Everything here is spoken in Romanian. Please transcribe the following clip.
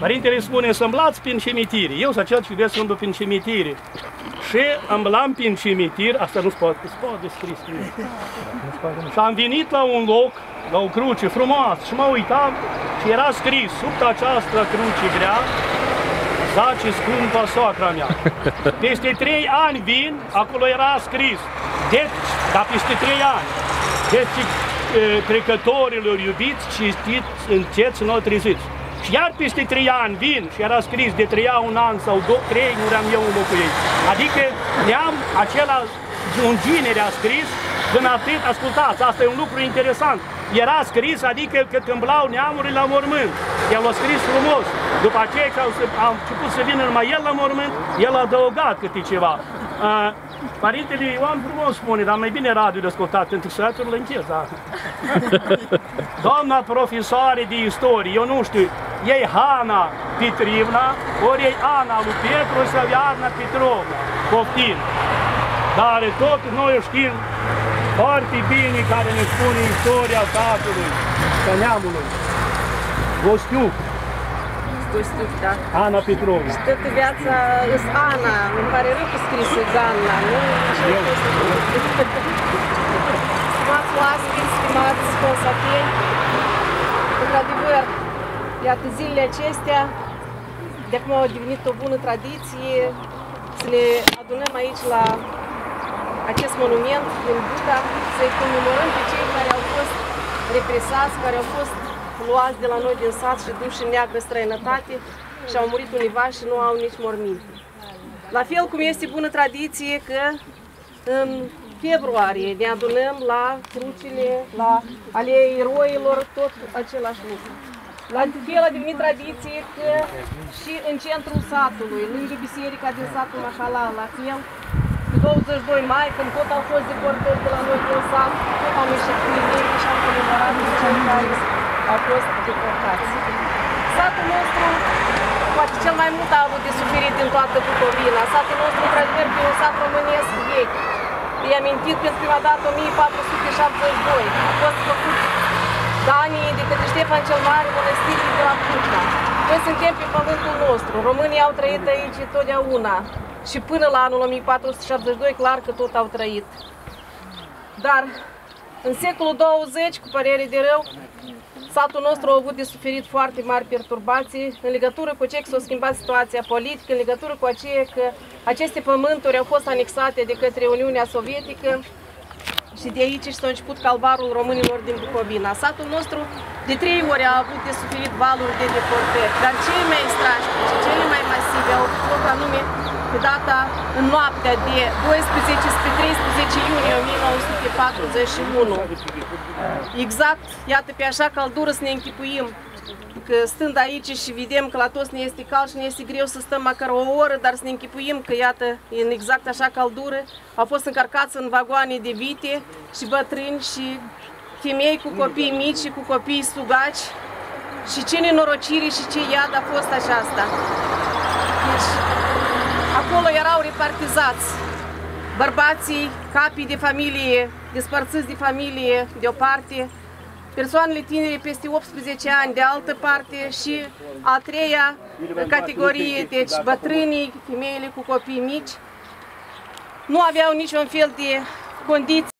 Părintele spune să îmblați prin cimitire. Eu sau cel ce iubesc să umblu prin cimitire. Și îmblam prin cimitir, asta nu se poate, se poate descris. Și am venit la un loc, la o cruce frumoasă și mă uitam și era scris sub această cruce grea, zace scumpa soacra mea. Peste trei ani vin, acolo era scris, deci, dar peste trei ani, deci trecătorilor iubiți, cistiți, înceți, nu treziți. Și iar peste trei ani vin și era scris de treia un an sau două, trei, nu eram eu în locul ei. Adică neam acela, un ginere a scris, când atât, ascultați, asta e un lucru interesant. Era scris, adică că câmblau neamurile la mormânt. El a scris frumos. După aceea că au început să vină numai el la mormânt, el a adăugat câte ceva. Uh, Părintele Ioan frumos spune, dar mai bine radio de ascultat, pentru că sătul închis, da. Doamna profesoare de istorie, eu nu știu, ei Hana Petrivna, ori ei Ana lui Petru sau Iarna Petrovna, poftim. Dar tot noi știm foarte bine care ne spune istoria tatălui, că neamului. Gostiuc, Gostiuc, da. Ana Petrovna. Și toată viața îs Ana, îmi pare rău că scris Ganna, nu? Stimați oaspeți, stimați consacreni, într-adevăr, iată zilele acestea, de acum au devenit o bună tradiție să ne adunăm aici la acest monument din Buda, să-i comemorăm pe cei care au fost represați, care au fost luați de la noi din sat și duși în neagră străinătate și au murit univa și nu au nici morminte. La fel cum este bună tradiție că în februarie ne adunăm la crucile, la alea eroilor, tot același lucru. La fel a devenit tradiție că și în centrul satului, lângă biserica din satul Mahala, la fel, pe 22 mai, când tot au fost deportări de la noi din sat, tot am ieșit cu ei și am comemorat cu cei care au fost deportați. Satul nostru poate cel mai mult a avut de suferit din toată Bucovina. Satul nostru, într-adevăr, e un sat românesc vechi. E amintit pentru prima dată 1472. A fost făcut Danii de către Ștefan cel Mare, mănăstirii de la Putna. Noi suntem pe pământul nostru. Românii au trăit aici totdeauna. Și până la anul 1472, clar că tot au trăit. Dar în secolul 20, cu părere de rău, satul nostru a avut de suferit foarte mari perturbații în legătură cu ce că s-a schimbat situația politică, în legătură cu aceea că aceste pământuri au fost anexate de către Uniunea Sovietică și de aici și s-a început calvarul românilor din Bucovina. Satul nostru de trei ori a avut de suferit valuri de deportări, dar cei mai strașnici și cei mai masivi au avut loc anume pe data în noaptea de 12 spre 13 iunie 1941. Exact, iată pe așa căldură să ne închipuim că stând aici și vedem că la toți ne este cald și ne este greu să stăm măcar o oră, dar să ne închipuim că, iată, în exact așa căldură, au fost încărcați în vagoane de vite și bătrâni și femei cu copii mici și cu copii sugaci și ce nenorocire și ce iad a fost aceasta. Deci, acolo erau repartizați bărbații, capii de familie, despărțiți de familie de o parte, persoanele tinere peste 18 ani de altă parte și a treia categorie, deci bătrânii, femeile cu copii mici, nu aveau niciun fel de condiții